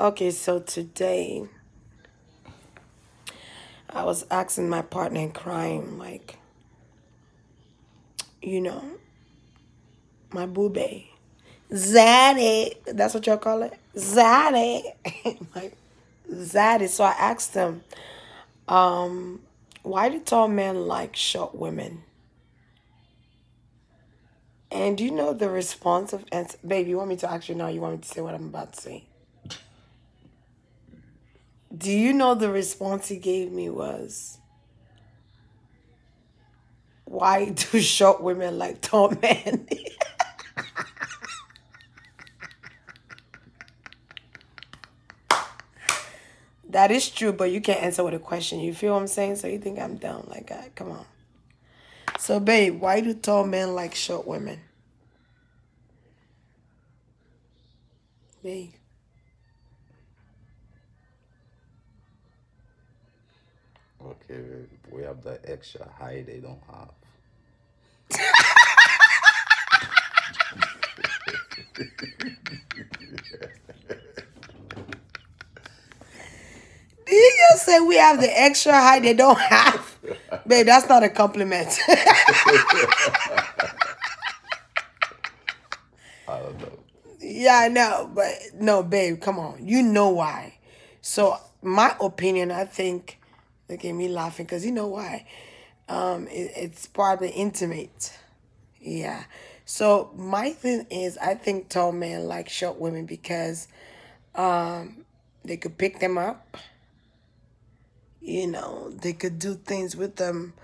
Okay, so today I was asking my partner in crime, like, you know, my boobay, Zaddy. That's what y'all call it? Zaddy. like, Zaddy. So I asked him, um, why do tall men like short women? And do you know the response of, and baby, you want me to ask you now? You want me to say what I'm about to say? Do you know the response he gave me was, why do short women like tall men? that is true, but you can't answer with a question. You feel what I'm saying? So you think I'm dumb? Like, God, come on. So, babe, why do tall men like short women? Babe. We have the extra height they don't have. Did you just say we have the extra height they don't have? Babe, that's not a compliment. I don't know. yeah, I know, but no, babe, come on. You know why. So, my opinion, I think, look at me laughing because you know why. Um, it, it's probably intimate. Yeah. So, my thing is, I think tall men like short women because um, they could pick them up. You know, they could do things with them.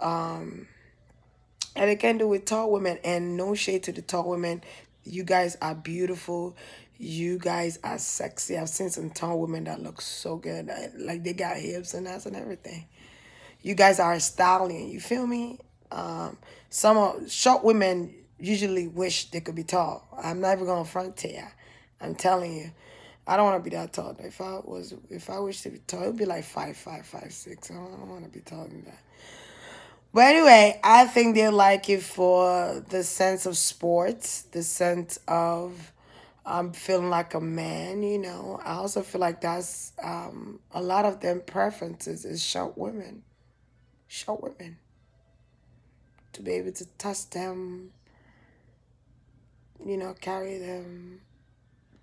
Um, and they can do with tall women. And no shade to the tall women. You guys are beautiful. You guys are sexy. I've seen some tall women that look so good. Like they got hips and ass and everything. You guys are stallion. You feel me? Um, some of, short women usually wish they could be tall. I'm not even gonna front to you. I'm telling you. I don't want to be that tall. If I was, if I wish to be tall, it'd be like five, five, five, six. I don't, want to be taller than that. But anyway, I think they like it for the sense of sports, the sense of um, feeling like a man, you know. I also feel like that's um, a lot of them preferences is short women. Short women. To be able to touch them, you know, carry them,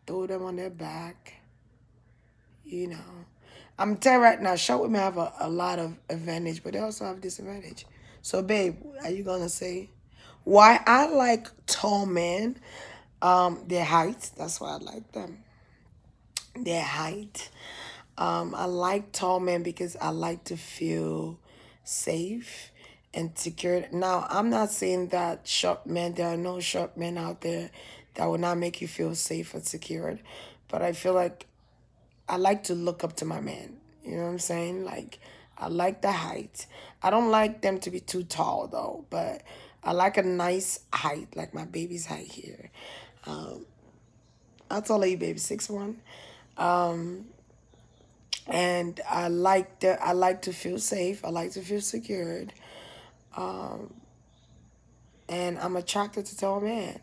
throw them on their back, you know. I'm telling right now, short women have a, a lot of advantage, but they also have disadvantage. So, babe, are you gonna say why I like tall men? Um, their height. That's why I like them. Their height. Um, I like tall men because I like to feel safe and secure. Now, I'm not saying that short men. There are no short men out there that will not make you feel safe and secured, but I feel like I like to look up to my man. You know what I'm saying? Like, I like the height. I don't like them to be too tall though, but I like a nice height, like my baby's height here. Um, how tall you, baby? Six one. Um, and I like the I like to feel safe. I like to feel secured. Um, and I'm attracted to tall men,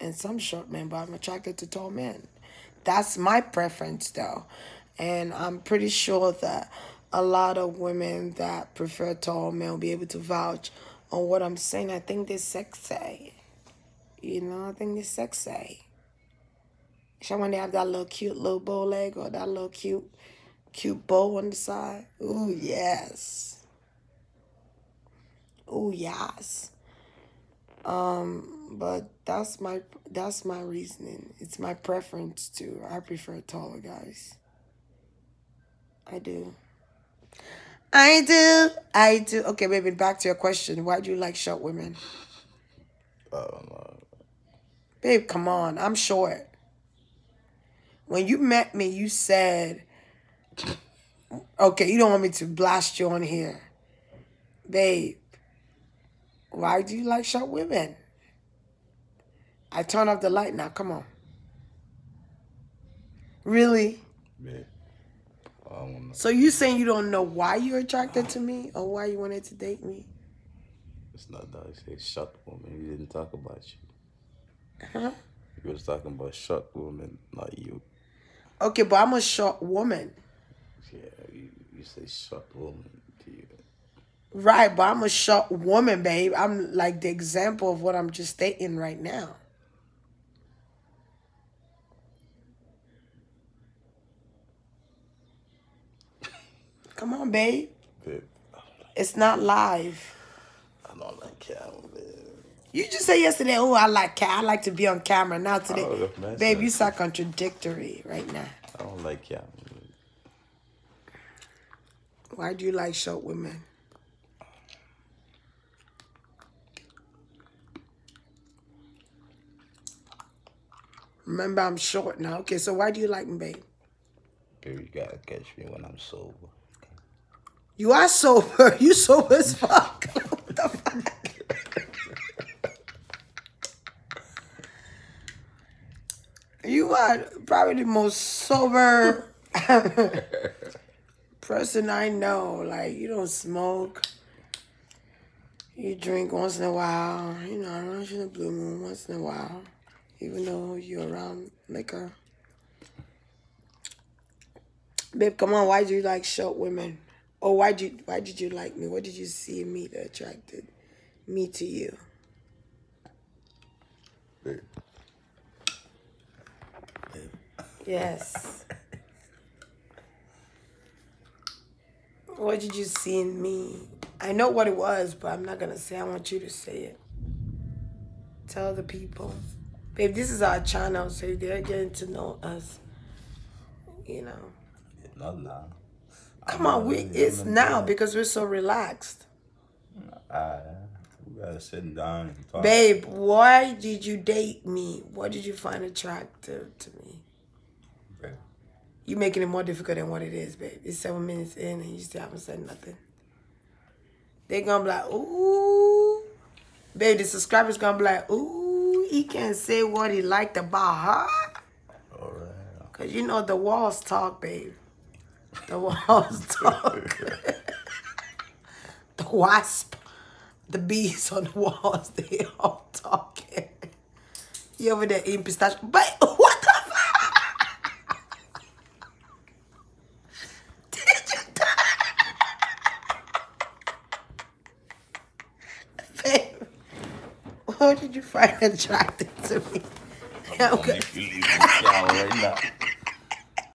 and some short men, but I'm attracted to tall men. That's my preference, though. And I'm pretty sure that a lot of women that prefer tall men will be able to vouch on what I'm saying. I think they're sexy. You know, I think they're sexy. So when they have that little cute little bow leg or that little cute, cute bow on the side. Ooh, yes. Ooh, yes. Um, but that's my that's my reasoning. It's my preference too. I prefer taller guys. I do. I do. I do. Okay, baby, back to your question. Why do you like short women? Babe, come on. I'm short. When you met me, you said, okay, you don't want me to blast you on here. Babe, why do you like short women? I turn off the light now. Come on. Really? Yeah. I. So you saying you don't know why you're attracted to me or why you wanted to date me? It's not that. It's said short woman. We didn't talk about you. Huh? We was talking about short woman, not you. Okay, but I'm a short woman. Yeah, you, you say short woman to you. Right, but I'm a short woman, babe. I'm like the example of what I'm just stating right now. Come on, babe. Babe, It's not live. I don't like camera, babe. You just said yesterday, oh, I like ca- I like to be on camera. Now today, Oh, babe, you sound contradictory right now. I don't like camera. Why do you like short women? Remember, I'm short now. Okay, so why do you like me, babe? Babe, you gotta catch me when I'm sober. You are sober. You sober as fuck. what the fuck? You are probably the most sober person I know. Like you don't smoke. You drink once in a while. You know, once in a blue moon, once in a while. Even though you're around liquor. Babe, come on. Why do you like short women? Or why did you why did you like me? What did you see in me that attracted me to you? Babe. Babe. Yes. what did you see in me? I know what it was, but I'm not gonna say. I want you to say it. Tell the people, babe. This is our channel, so they're getting to know us. You know. Not now. Come on, we it's now because we're so relaxed. Alright, we gotta sit down and talk. Babe, why did you date me? What did you find attractive to me? Babe. You making it more difficult than what it is, babe. It's seven minutes in and you still haven't said nothing. They're gonna be like, ooh. Babe, the subscribers gonna be like, ooh, he can't say what he liked about her. Oh, Alright. Cause you know the walls talk, babe. The walls talk. the wasp, the bees on the walls, they all talking. You over there eating pistachio. But what the fuck? Did you Babe, what did you find attractive to me? I'm you leave the shower right now.